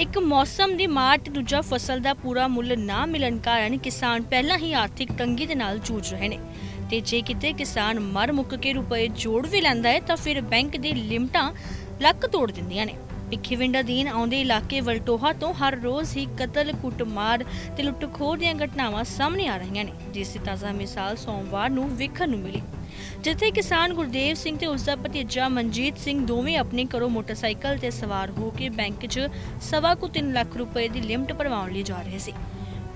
ਇੱਕ ਮੌਸਮ ਦੀ ਮਾਰ ਤੇ ਦੂਜਾ ਫਸਲ ਦਾ ਪੂਰਾ ਮੁੱਲ ਨਾ ਮਿਲਣ ਕਾਰਨ ਕਿਸਾਨ ਪਹਿਲਾਂ ਹੀ ਆਰਥਿਕ ਤੰਗੀ ਦੇ ਨਾਲ ਜੂਝ ਰਹੇ ਨੇ। ਤੇ ਜੇ ਕਿਤੇ ਕਿਸਾਨ ਮਰ ਮੁੱਕ ਕੇ ਰੁਪਏ ਜੋੜ ਵੀ ਲੈਂਦਾ ਹੈ, ਤਾਂ ਫਿਰ ਬੈਂਕ ਦੀ ਲਿਮਟਾਂ ਲੱਕ ਤੋੜ ਦਿੰਦੀਆਂ ਨੇ। ਭਿੱਖੀਵਿੰਡ ਅਧੀਨ ਆਉਂਦੇ ਇਲਾਕੇ ਵਲਟੋਹਾ ਤੋਂ ਹਰ ਰੋਜ਼ ਹੀ ਕਤਲ, ਕੁੱਟਮਾਰ ਤੇ ਲੁੱਟਖੋਰ ਦੀਆਂ ਘਟਨਾਵਾਂ ਸਾਹਮਣੇ ਆ ਰਹੀਆਂ ਨੇ, ਜਿਸ ਦੀ ਤਾਜ਼ਾ ਮਿਸਾਲ ਸੋਮਵਾਰ ਨੂੰ ਵੇਖਣ ਨੂੰ ਮਿਲੀ। ਜਿੱਥੇ ਕਿਸਾਨ ਗੁਰਦੇਵ ਸਿੰਘ ਤੇ ਉਸ ਦਾ ਭਤੀਜਾ ਮਨਜੀਤ ਸਿੰਘ ਦੋਵੇਂ ਆਪਣੇ ਘਰੋਂ ਮੋਟਰਸਾਈਕਲ ਤੇ ਸਵਾਰ ਹੋ ਕੇ ਬੈਂਕ 'ਚ ਸਵਾ ਕੁ ਤਿੰਨ ਲੱਖ ਰੁਪਏ ਦੀ ਲਿਮਟ ਭਰਵਾਉਣ ਲਈ ਜਾ ਰਹੇ ਸੀ।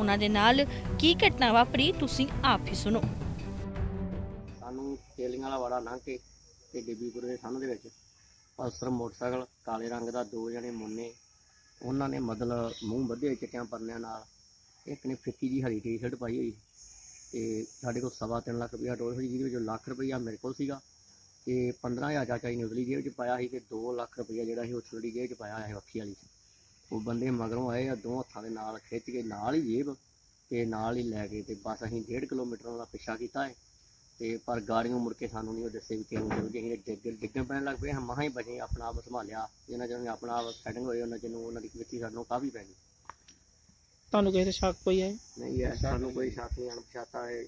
ਉਹਨਾਂ ਦੇ ਨਾਲ ਕੀ ਘਟਨਾ ਵਾਪਰੀ, ਤੁਸੀਂ ਆਪ ਹੀ ਸੁਣੋ। ਸਾਨੂੰ ਤੇਲੀਆਂ ਵਾਲਾ ਵਾੜਾ ਲੰਘ ਕੇ ਤੇ ਡਿੱਬੀਪੁਰ ਦੇ ਸਾਹਮਣੇ ਦੇ ਵਿੱਚ ਪਲਸਰ ਮੋਟਰਸਾਈਕਲ ਕਾਲੇ ਰੰਗ ਦਾ ਦੋ ਜਣੇ ਮੁੰਨੇ, ਉਹਨਾਂ ਨੇ ਮਤਲਬ ਮੂੰਹ ਬੱਧੇ ਚਿੱਟਿਆਂ ਪਰਨਿਆਂ ਨਾਲ, ਇੱਕ ਨੇ ਫਿੱਕੀ ਜੀ ਹਰੀ ਟੀ-ਸ਼ਰਟ ਪਾਈ ਹੋਈ ਤੇ ਸਾਡੇ ਕੋਲ ਸਵਾ ਤਿੰਨ ਲੱਖ ਰੁਪਇਆ ਟੋਲ ਹੋਈ ਜਿਹਦੇ ਵਿੱਚੋਂ ਲੱਖ ਰੁਪਇਆ ਮੇਰੇ ਕੋਲ ਸੀਗਾ ਤੇ 15000 ਚਾਚਾ ਜੀ ਨੇ ਉਸਲੀ ਜੇਬ 'ਚ ਪਾਇਆ ਸੀ ਤੇ 2 ਲੱਖ ਰੁਪਇਆ ਜਿਹੜਾ ਸੀ ਉਹ ਥੋੜੀ ਜੇਬ 'ਚ ਪਾਇਆ ਸੀ ਵੱਖੀ ਵਾਲੀ 'ਚ। ਉਹ ਬੰਦੇ ਮਗਰੋਂ ਆਏ ਆ ਦੋ ਹੱਥਾਂ ਦੇ ਨਾਲ ਖਿੱਚ ਕੇ ਨਾਲ ਹੀ ਜੇਬ ਤੇ ਨਾਲ ਹੀ ਲੈ ਗਏ ਤੇ ਬਸ ਅਸੀਂ 1.5 ਕਿਲੋਮੀਟਰ ਦਾ ਪਿੱਛਾ ਕੀਤਾ ਹੈ ਤੇ ਪਰ ਗਾੜੀਆਂ ਮੁੜ ਕੇ ਸਾਨੂੰ ਨਹੀਂ ਉਹ ਦੱਸੇ ਵੀ ਕਿਉਂ ਜਲਦੀ ਅਸੀਂ ਡਿੱਗ ਡਿੱਗਣ ਪੈਣ ਲੱਗ ਪਏ। ਹਾਂ ਮਹਾਂ ਹੀ ਬਚੇ, ਆਪਣਾ ਆਪ ਸੰਭਾਲਿਆ। ਜਿਹਨਾਂ ਚਿਰ ਆਪਣਾ ਆਪ ਸੈਟਿੰਗ ਹੋਏ, ਉਹਨਾਂ ਚਿਰ ਉਹਨਾਂ ਦੀ ਵਿੱਤੀ ਸਾਨੂੰ ਕਾਫੀ ਪੈ ਗਈ। ਤੁਹਾਨੂੰ ਕਿਸੇ ਤੇ ਸ਼ੱਕ ਕੋਈ ਹੈ? ਨਹੀਂ ਹੈ ਸਾਨੂੰ ਕੋਈ ਸ਼ੱਕ ਨਹੀਂ ਅਣਪਛਾਤਾ ਹੈ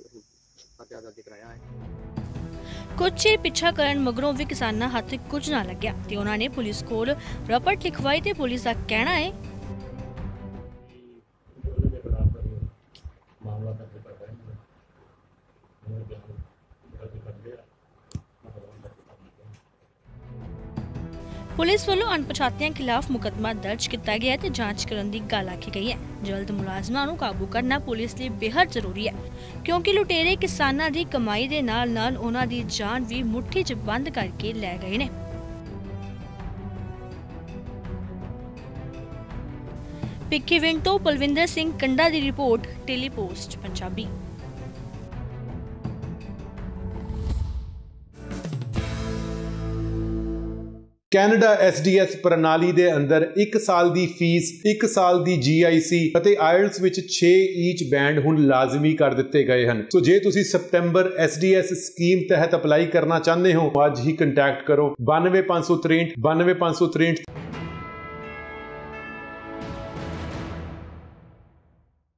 ਪਤਾ ਦਰਜ ਕਰਾਇਆ ਹੈ। ਕੁਝ ਚਿਰ ਪਿੱਛਾ ਕਰਨ ਮਗਰੋਂ ਵੀ ਕਿਸਾਨਾਂ ਹੱਥ ਕੁਝ ਨਾ ਲੱਗਿਆ ਤੇ ਉਹਨਾਂ ਨੇ ਪੁਲਿਸ ਕੋਲ ਰਪਟ ਲਿਖਵਾਈ ਤੇ ਪੁਲਿਸ ਦਾ ਕਹਿਣਾ ਹੈ ਮਾਮਲਾ ਦਰਜ ਕਰਵਾਇਆ। ਪੁਲਿਸ ਵੱਲੋਂ ਅਣਪਛਾਤਿਆਂ ਖਿਲਾਫ ਮੁਕੱਦਮਾ ਦਰਜ ਕੀਤਾ ਗਿਆ ਹੈ ਤੇ ਜਾਂਚ ਕਰਨ ਦੀ ਗੱਲ ਆਖੀ ਗਈ ਹੈ। ਜਲਦ ਮੁਲਾਜ਼ਮਾਂ ਨੂੰ ਕਾਬੂ ਕਰਨਾ ਪੁਲਿਸ ਲਈ ਬੇहद ਜ਼ਰੂਰੀ ਹੈ, ਕਿਉਂਕਿ ਲੁਟੇਰੇ ਕਿਸਾਨਾਂ ਦੀ ਕਮਾਈ ਦੇ ਨਾਲ-ਨਾਲ ਉਹਨਾਂ ਦੀ ਜਾਨ ਵੀ ਮੁੱਠੀ 'ਚ ਬੰਦ ਕਰਕੇ ਲੈ ਗਏ ਨੇ। ਭਿੱਖੀਵਿੰਡ ਤੋਂ ਪਲਵਿੰਦਰ ਸਿੰਘ ਕੰਡਾ ਦੀ report tele Punjabi. Canada SDS ਪ੍ਰਣਾਲੀ ਦੇ ਅੰਦਰ 1 ਸਾਲ ਦੀ ਫੀਸ 1 ਸਾਲ ਦੀ GIC ਅਤੇ IELTS ਵਿੱਚ 6 ਈਚ ਬੈਂਡ ਹੁਣ ਲਾਜ਼ਮੀ ਕਰ ਦਿੱਤੇ ਗਏ ਹਨ। ਸੋ ਜੇ ਤੁਸੀਂ ਸਪਟੈਂਬਰ SDS ਸਕੀਮ ਤਹਿਤ ਅਪਲਾਈ ਕਰਨਾ ਚਾਹੁੰਦੇ ਹੋ ਅੱਜ ਹੀ ਕੰਟੈਕਟ ਕਰੋ। 92563 92563